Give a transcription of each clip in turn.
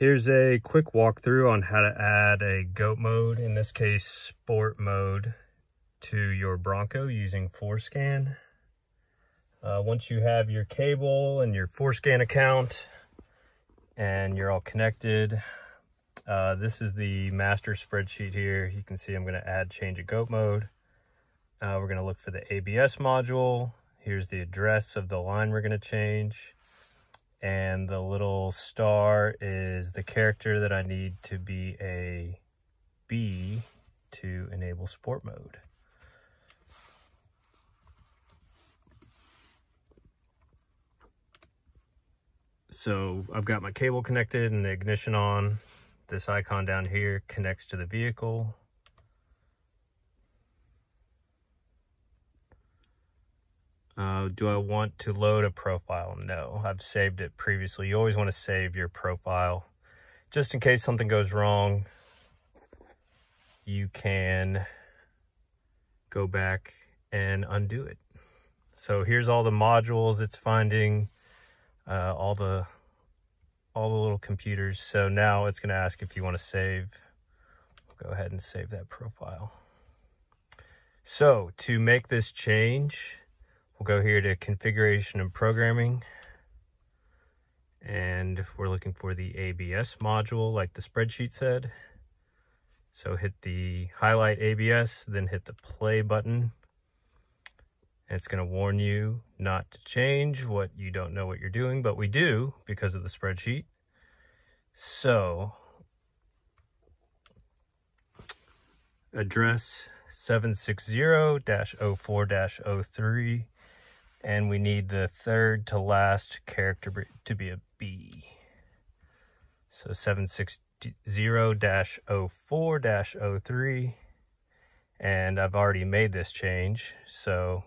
Here's a quick walkthrough on how to add a goat mode, in this case sport mode, to your Bronco using Forscan. Uh, once you have your cable and your Forscan account and you're all connected, uh, this is the master spreadsheet here. You can see I'm going to add change a goat mode. Uh, we're going to look for the ABS module. Here's the address of the line we're going to change. And the little star is the character that I need to be a B to enable sport mode. So I've got my cable connected and the ignition on. This icon down here connects to the vehicle. Uh, do I want to load a profile? No, I've saved it previously. You always want to save your profile just in case something goes wrong. You can go back and undo it. So here's all the modules it's finding, uh, all the all the little computers. So now it's going to ask if you want to save. Go ahead and save that profile. So to make this change, We'll go here to configuration and programming. And we're looking for the ABS module like the spreadsheet said. So hit the highlight ABS, then hit the play button. And it's going to warn you not to change what you don't know what you're doing, but we do because of the spreadsheet. So address 760-04-03 and we need the third to last character to be a B. So 760-04-03. And I've already made this change. So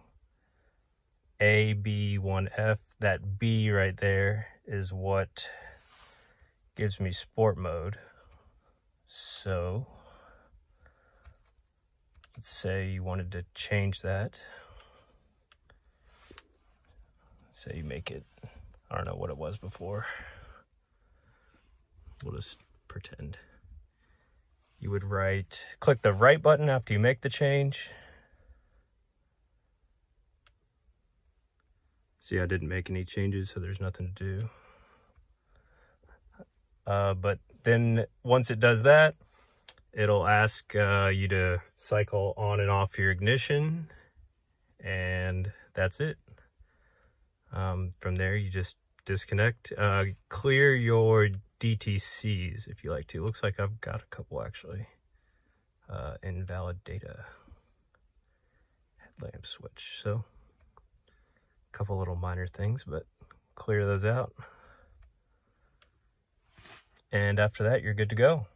AB1F, that B right there is what gives me sport mode. So let's say you wanted to change that say you make it, I don't know what it was before. We'll just pretend. You would write, click the right button after you make the change. See, I didn't make any changes, so there's nothing to do. Uh, but then once it does that, it'll ask uh, you to cycle on and off your ignition, and that's it. Um, from there, you just disconnect. Uh, clear your DTCs if you like to. Looks like I've got a couple actually. Uh, invalid data. Headlamp switch. So, a couple little minor things, but clear those out. And after that, you're good to go.